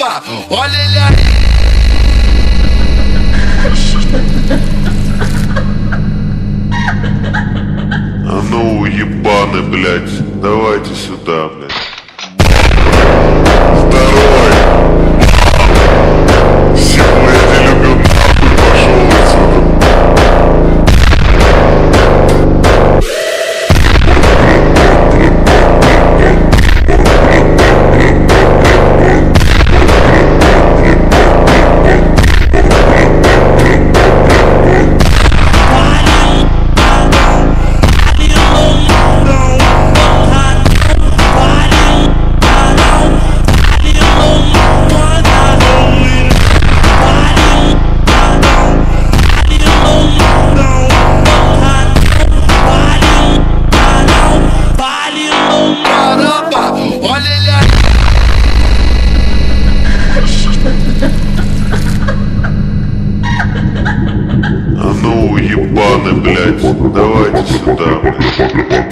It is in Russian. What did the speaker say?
Caramba, olha ele aí. А ну, ебаны, блядь, давайте сюда, блядь. Ебаны, блядь, давайте сюда.